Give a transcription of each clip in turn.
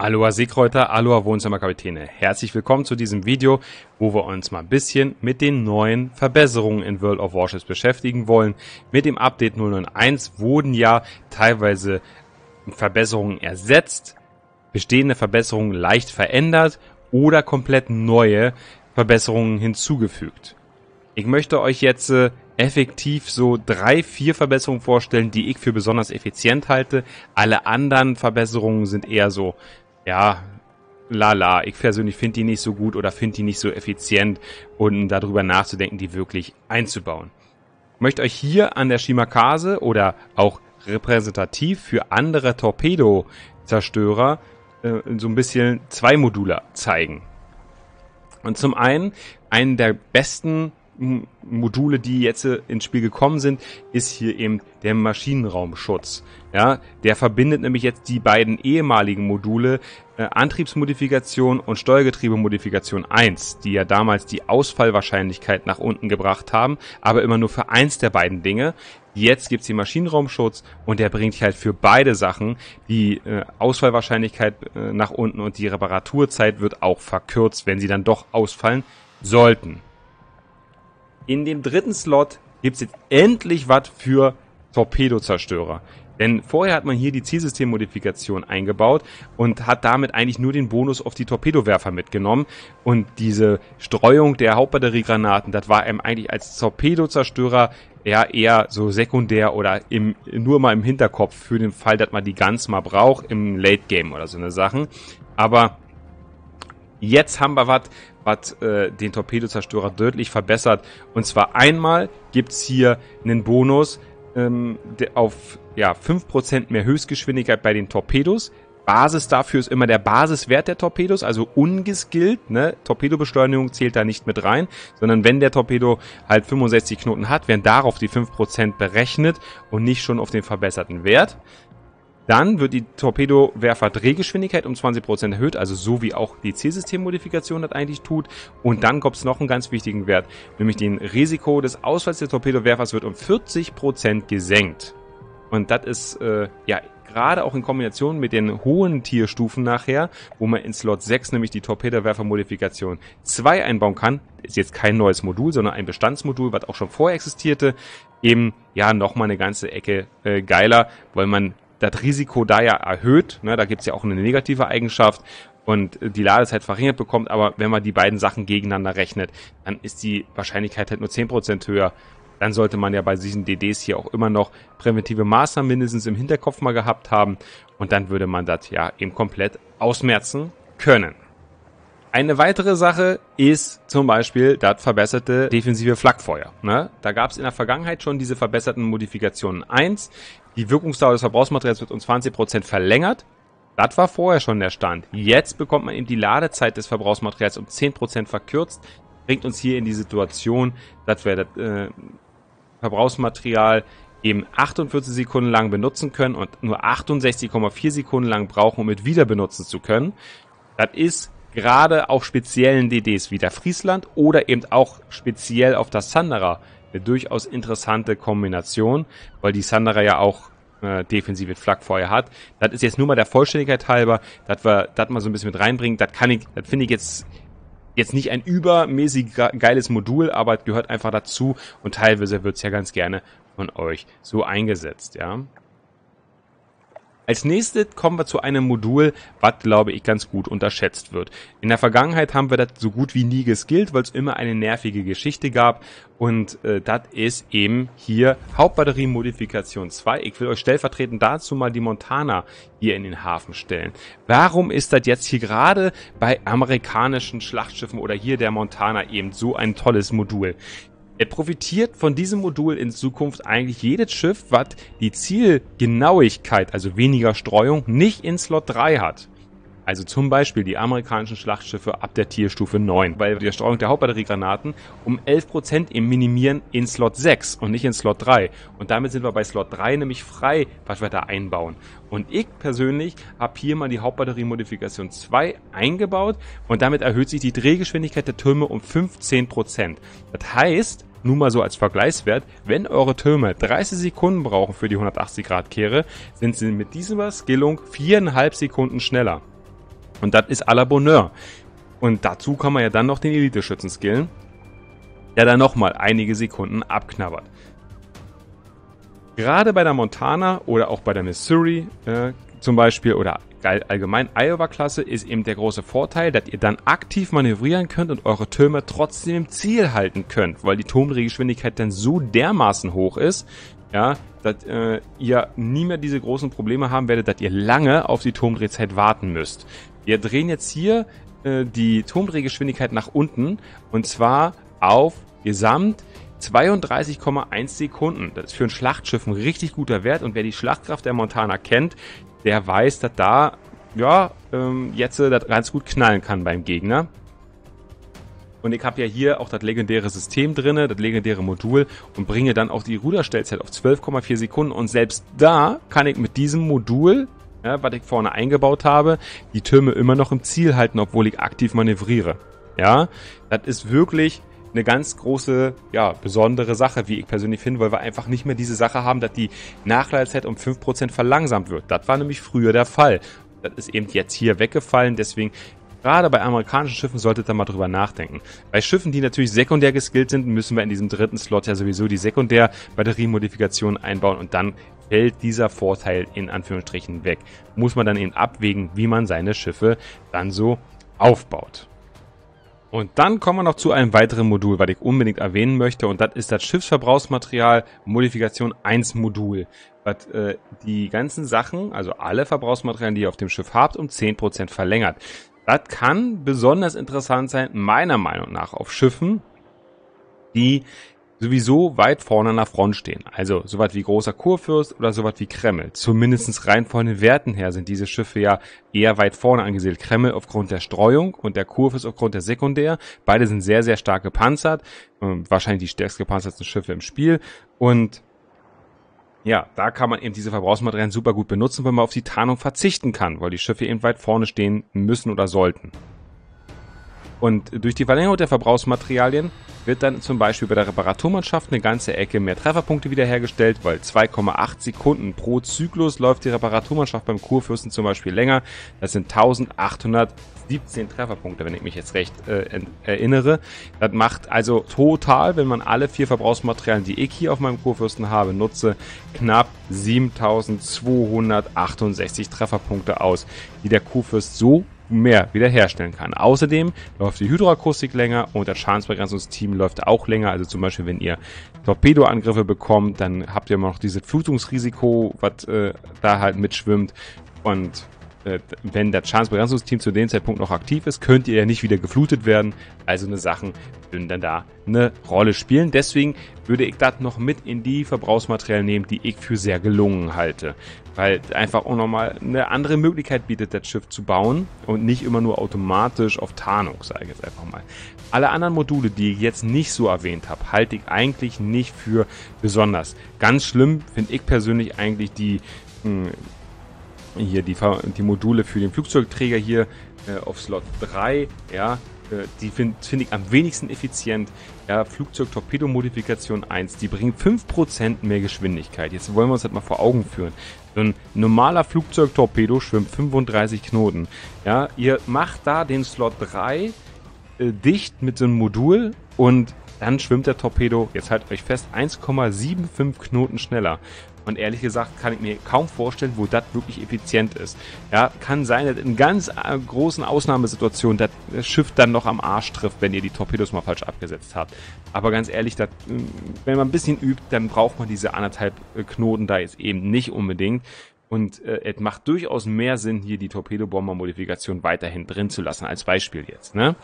Aloha Seekräuter, Aloha Wohnzimmerkapitäne. Herzlich willkommen zu diesem Video, wo wir uns mal ein bisschen mit den neuen Verbesserungen in World of Warships beschäftigen wollen. Mit dem Update 091 wurden ja teilweise Verbesserungen ersetzt, bestehende Verbesserungen leicht verändert oder komplett neue Verbesserungen hinzugefügt. Ich möchte euch jetzt äh, effektiv so drei, vier Verbesserungen vorstellen, die ich für besonders effizient halte. Alle anderen Verbesserungen sind eher so ja, lala. Ich persönlich finde die nicht so gut oder finde die nicht so effizient und darüber nachzudenken, die wirklich einzubauen. Ich möchte euch hier an der Shimakase oder auch repräsentativ für andere Torpedo-Zerstörer äh, so ein bisschen zwei Module zeigen. Und zum einen einen der besten Module, die jetzt äh, ins Spiel gekommen sind, ist hier eben der Maschinenraumschutz. Ja, der verbindet nämlich jetzt die beiden ehemaligen Module äh, Antriebsmodifikation und Steuergetriebemodifikation 1, die ja damals die Ausfallwahrscheinlichkeit nach unten gebracht haben, aber immer nur für eins der beiden Dinge. Jetzt gibt's den Maschinenraumschutz und der bringt halt für beide Sachen die äh, Ausfallwahrscheinlichkeit äh, nach unten und die Reparaturzeit wird auch verkürzt, wenn sie dann doch ausfallen sollten. In dem dritten Slot gibt's jetzt endlich was für Torpedozerstörer. Denn vorher hat man hier die Zielsystemmodifikation eingebaut und hat damit eigentlich nur den Bonus auf die Torpedowerfer mitgenommen. Und diese Streuung der Hauptbatteriegranaten, das war einem eigentlich als Torpedozerstörer ja eher so sekundär oder im, nur mal im Hinterkopf für den Fall, dass man die ganz mal braucht im Late Game oder so eine Sachen. Aber Jetzt haben wir was, was äh, den Torpedozerstörer deutlich verbessert. Und zwar einmal gibt's hier einen Bonus ähm, auf ja, 5% mehr Höchstgeschwindigkeit bei den Torpedos. Basis dafür ist immer der Basiswert der Torpedos, also ungeskillt. Ne? Torpedobeschleunigung zählt da nicht mit rein, sondern wenn der Torpedo halt 65 Knoten hat, werden darauf die 5% berechnet und nicht schon auf den verbesserten Wert. Dann wird die Torpedowerfer-Drehgeschwindigkeit um 20% erhöht, also so wie auch die C-System-Modifikation das eigentlich tut. Und dann es noch einen ganz wichtigen Wert, nämlich den Risiko des Ausfalls des Torpedowerfers wird um 40% gesenkt. Und das ist äh, ja gerade auch in Kombination mit den hohen Tierstufen nachher, wo man in Slot 6 nämlich die Torpedowerfer-Modifikation 2 einbauen kann, ist jetzt kein neues Modul, sondern ein Bestandsmodul, was auch schon vorher existierte, eben ja nochmal eine ganze Ecke äh, geiler, weil man das Risiko da ja erhöht. Ne? Da gibt's ja auch eine negative Eigenschaft und die Ladezeit verringert bekommt, aber wenn man die beiden Sachen gegeneinander rechnet, dann ist die Wahrscheinlichkeit halt nur 10% höher. Dann sollte man ja bei diesen DDs hier auch immer noch präventive Maßnahmen mindestens im Hinterkopf mal gehabt haben und dann würde man das ja eben komplett ausmerzen können. Eine weitere Sache ist zum Beispiel das verbesserte defensive Flakfeuer. Ne? Da gab es in der Vergangenheit schon diese verbesserten Modifikationen 1. Die Wirkungsdauer des Verbrauchsmaterials wird um 20% verlängert. Das war vorher schon der Stand. Jetzt bekommt man eben die Ladezeit des Verbrauchsmaterials um 10% verkürzt. Bringt uns hier in die Situation, dass wir das äh, Verbrauchsmaterial eben 48 Sekunden lang benutzen können und nur 68,4 Sekunden lang brauchen, um es wieder benutzen zu können. Das ist gerade auf speziellen DDs wie der Friesland oder eben auch speziell auf das Thunderer eine durchaus interessante Kombination, weil die Thunderer ja auch äh, defensive Flakfeuer hat. Das ist jetzt nur mal der Vollständigkeit halber, dass wir das mal so ein bisschen mit reinbringen. Das kann ich, das finde ich jetzt jetzt nicht ein übermäßig geiles Modul, aber gehört einfach dazu und teilweise wird's ja ganz gerne von euch so eingesetzt, ja. Als nächstes kommen wir zu einem Modul, was glaube ich ganz gut unterschätzt wird. In der Vergangenheit haben wir das so gut wie nie geskillt, weil es immer eine nervige Geschichte gab und äh, das ist eben hier Hauptbatterie Modifikation 2. Ich will euch stellvertretend dazu mal die Montana hier in den Hafen stellen. Warum ist das jetzt hier gerade bei amerikanischen Schlachtschiffen oder hier der Montana eben so ein tolles Modul? Er profitiert von diesem Modul in Zukunft eigentlich jedes Schiff, was die Zielgenauigkeit, also weniger Streuung, nicht in Slot 3 hat. Also zum Beispiel die amerikanischen Schlachtschiffe ab der Tierstufe 9, weil die Streuung der Hauptbatteriegranaten um 11% im Minimieren in Slot 6 und nicht in Slot 3. Und damit sind wir bei Slot 3 nämlich frei, was wir da einbauen. Und ich persönlich habe hier mal die Hauptbatterie-Modifikation 2 eingebaut und damit erhöht sich die Drehgeschwindigkeit der Türme um 15%. Das heißt, nur mal so als Vergleichswert, wenn eure Türme 30 Sekunden brauchen für die 180 Grad Kehre, sind sie mit dieser Skillung viereinhalb Sekunden schneller. Und das ist à la Bonheur. Und dazu kann man ja dann noch den Elite-Schützen skillen, der dann nochmal einige Sekunden abknabbert. Gerade bei der Montana oder auch bei der Missouri äh, zum Beispiel oder allgemein Iowa-Klasse ist eben der große Vorteil, dass ihr dann aktiv manövrieren könnt und eure Türme trotzdem im Ziel halten könnt, weil die Turmdrehgeschwindigkeit dann so dermaßen hoch ist, ja, dass äh, ihr nie mehr diese großen Probleme haben werdet, dass ihr lange auf die Turmdrehzeit warten müsst. Wir drehen jetzt hier äh, die Turmdrehgeschwindigkeit nach unten und zwar auf gesamt 32,1 Sekunden. Das ist für ein Schlachtschiff ein richtig guter Wert und wer die Schlachtkraft der Montana kennt, der weiß, dass da ja ähm, jetzt äh, das ganz gut knallen kann beim Gegner. Und ich habe ja hier auch das legendäre System drinne, das legendäre Modul und bringe dann auch die Ruderstellzeit auf 12,4 Sekunden. Und selbst da kann ich mit diesem Modul, ja, was ich vorne eingebaut habe, die Türme immer noch im Ziel halten, obwohl ich aktiv manövriere. Ja, das ist wirklich eine ganz große, ja, besondere Sache, wie ich persönlich finde, weil wir einfach nicht mehr diese Sache haben, dass die Nachladezeit um 5% verlangsamt wird. Das war nämlich früher der Fall. Das ist eben jetzt hier weggefallen, deswegen Gerade bei amerikanischen Schiffen solltet ihr mal drüber nachdenken. Bei Schiffen, die natürlich sekundär geskillt sind, müssen wir in diesem dritten Slot ja sowieso die Sekundär-Batteriemodifikation einbauen und dann fällt dieser Vorteil in Anführungsstrichen weg. Muss man dann eben abwägen, wie man seine Schiffe dann so aufbaut. Und dann kommen wir noch zu einem weiteren Modul, was ich unbedingt erwähnen möchte. Und das ist das Schiffsverbrauchsmaterial Modifikation 1 Modul. Was äh, die ganzen Sachen, also alle Verbrauchsmaterialien, die ihr auf dem Schiff habt, um 10% verlängert. Das kann besonders interessant sein, meiner Meinung nach, auf Schiffen, die sowieso weit vorne an der Front stehen. Also sowas wie großer Kurfürst oder sowas wie Kreml. Zumindestens rein von den Werten her sind diese Schiffe ja eher weit vorne angesiedelt. Kreml aufgrund der Streuung und der Kurfürst aufgrund der Sekundär. Beide sind sehr, sehr stark gepanzert. Ähm, wahrscheinlich die stärkst gepanzerten Schiffe im Spiel. Und ja, da kann man eben diese Verbrauchsmaterialien super gut benutzen, wenn man auf die Tarnung verzichten kann, weil die Schiffe eben weit vorne stehen müssen oder sollten. Und durch die Verlängerung der Verbrauchsmaterialien wird dann zum Beispiel bei der Reparaturmannschaft eine ganze Ecke mehr Trefferpunkte wiederhergestellt, weil 2,8 Sekunden pro Zyklus läuft die Reparaturmannschaft beim Kurfürsten zum Beispiel länger. Das sind 1817 Trefferpunkte, wenn ich mich jetzt recht äh, erinnere. Das macht also total, wenn man alle vier Verbrauchsmaterialien, die ich hier auf meinem Kurfürsten habe, nutze, knapp 7268 Trefferpunkte aus, die der Kurfürst so mehr wiederherstellen kann. Außerdem läuft die Hydroakustik länger und das Schadensbegrenzungsteam läuft auch länger. Also zum Beispiel, wenn ihr Torpedoangriffe bekommt, dann habt ihr immer noch dieses Flutungsrisiko, was äh, da halt mitschwimmt. Und wenn das Schadensbegrenzungsteam zu dem Zeitpunkt noch aktiv ist, könnt ihr ja nicht wieder geflutet werden. Also eine Sachen würden dann da eine Rolle spielen. Deswegen würde ich das noch mit in die Verbrauchsmaterialien nehmen, die ich für sehr gelungen halte. Weil einfach auch nochmal eine andere Möglichkeit bietet, das Schiff zu bauen und nicht immer nur automatisch auf Tarnung, sage ich jetzt einfach mal. Alle anderen Module, die ich jetzt nicht so erwähnt habe, halte ich eigentlich nicht für besonders. Ganz schlimm finde ich persönlich eigentlich die mh, hm, hier die, die Module für den Flugzeugträger hier äh, auf Slot 3, ja, äh, die finde find ich am wenigsten effizient. Ja, Flugzeug-Torpedo-Modifikation 1, die bringen 5% mehr Geschwindigkeit. Jetzt wollen wir uns das mal vor Augen führen. So ein normaler Flugzeugtorpedo schwimmt 35 Knoten. Ja, ihr macht da den Slot 3 äh, dicht mit so einem Modul und dann schwimmt der Torpedo, jetzt haltet euch fest, 1,75 Knoten schneller. Und ehrlich gesagt kann ich mir kaum vorstellen, wo das wirklich effizient ist. Ja, kann sein, dass in ganz äh, großen Ausnahmesituationen das Schiff dann noch am Arsch trifft, wenn ihr die Torpedos mal falsch abgesetzt habt. Aber ganz ehrlich, dat, äh, wenn man ein bisschen übt, dann braucht man diese anderthalb äh, Knoten da jetzt eben nicht unbedingt. Und äh, es macht durchaus mehr Sinn, hier die Torpedobomber-Modifikation weiterhin drin zu lassen, als Beispiel jetzt. Ne?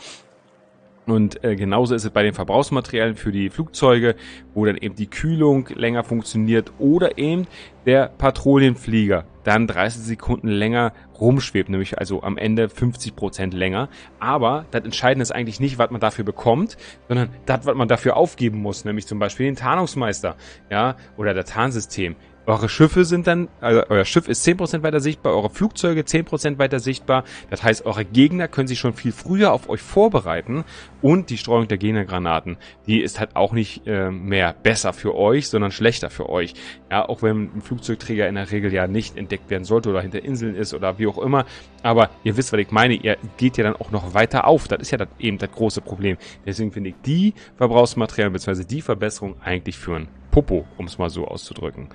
Und äh, genauso ist es bei den Verbrauchsmaterialien für die Flugzeuge, wo dann eben die Kühlung länger funktioniert oder eben der Patrouillenflieger dann 30 Sekunden länger rumschwebt, nämlich also am Ende 50 Prozent länger. Aber das Entscheidende ist eigentlich nicht, was man dafür bekommt, sondern das, was man dafür aufgeben muss, nämlich zum Beispiel den Tarnungsmeister, ja, oder das Tarnsystem Eure Schiffe sind dann, also euer Schiff ist 10% weiter sichtbar, eure Flugzeuge 10% weiter sichtbar. Das heißt, eure Gegner können sich schon viel früher auf euch vorbereiten und die Streuung der Gegnergranaten, die ist halt auch nicht äh, mehr besser für euch, sondern schlechter für euch. Ja, auch wenn ein Flugzeugträger in der Regel ja nicht entdeckt werden sollte oder hinter Inseln ist oder wie auch immer. Aber ihr wisst, was ich meine, ihr geht ja dann auch noch weiter auf. Das ist ja das, eben das große Problem. Deswegen finde ich die Verbrauchsmaterialien bzw. die Verbesserung eigentlich für ein Popo, um es mal so auszudrücken.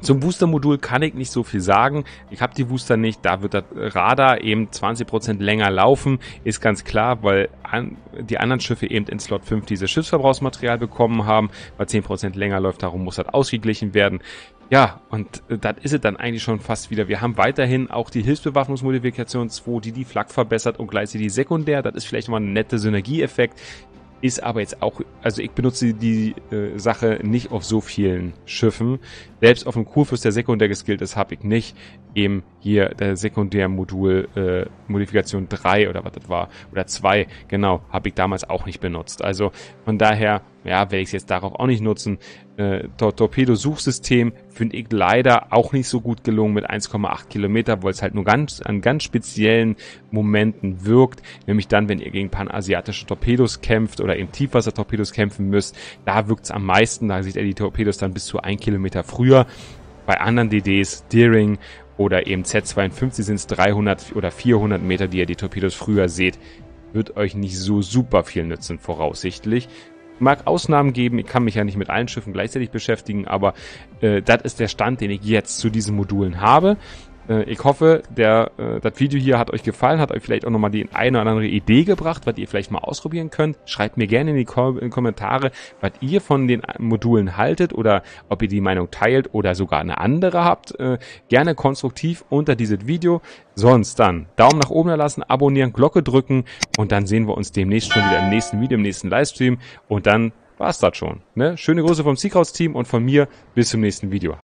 Zum Booster-Modul kann ich nicht so viel sagen. Ich habe die Booster nicht. Da wird das Radar eben 20% länger laufen. Ist ganz klar, weil an, die anderen Schiffe eben in Slot 5 dieses Schiffsverbrauchsmaterial bekommen haben. Weil 10% länger läuft, darum muss das ausgeglichen werden. Ja, und äh, das ist es dann eigentlich schon fast wieder. Wir haben weiterhin auch die Hilfsbewaffnungsmodifikation 2, die die Flak verbessert und gleichzeitig sekundär. Das ist vielleicht mal ein netter Synergieeffekt ist aber jetzt auch, also ich benutze die äh, Sache nicht auf so vielen Schiffen. Selbst auf dem Kurfürst, der sekundär geskillt ist, habe ich nicht eben hier der Sekundärmodul äh, Modifikation 3 oder was das war, oder 2, genau, habe ich damals auch nicht benutzt. Also von daher, ja, werde ich es jetzt darauf auch nicht nutzen. Äh, Tor Torpedo-Suchsystem finde ich leider auch nicht so gut gelungen mit 1,8 Kilometer, weil es halt nur ganz an ganz speziellen Momenten wirkt, nämlich dann, wenn ihr gegen panasiatische Torpedos kämpft oder eben Tiefwasser-Torpedos kämpfen müsst, da wirkt es am meisten, da sieht er die Torpedos dann bis zu 1 Kilometer früher. Bei anderen DDs, Deering oder eben Z52 sind es 300 oder 400 Meter, die ihr die Torpedos früher seht. Wird euch nicht so super viel nützen, voraussichtlich. Mag Ausnahmen geben, ich kann mich ja nicht mit allen Schiffen gleichzeitig beschäftigen, aber äh, das ist der Stand, den ich jetzt zu diesen Modulen habe. Äh, ich hoffe, der, äh, das Video hier hat euch gefallen, hat euch vielleicht auch nochmal die eine oder andere Idee gebracht, was ihr vielleicht mal ausprobieren könnt. Schreibt mir gerne in die Ko in Kommentare, was ihr von den Modulen haltet oder ob ihr die Meinung teilt oder sogar eine andere habt. Äh, gerne konstruktiv unter dieses Video. Sonst dann Daumen nach oben lassen, abonnieren, Glocke drücken und dann sehen wir uns demnächst schon wieder im nächsten Video, im nächsten Livestream und dann war's das schon. Ne? Schöne Grüße vom Seakrauts-Team und von mir bis zum nächsten Video.